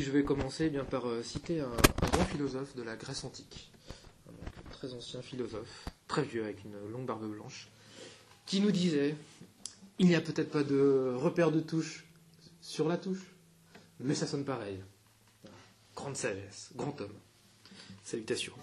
je vais commencer eh bien, par euh, citer un, un grand philosophe de la Grèce antique, un très ancien philosophe, très vieux avec une longue barbe blanche, qui nous disait il n'y a peut-être pas de repère de touche sur la touche, mais ça sonne pareil. Grande sagesse, grand homme. Salutations.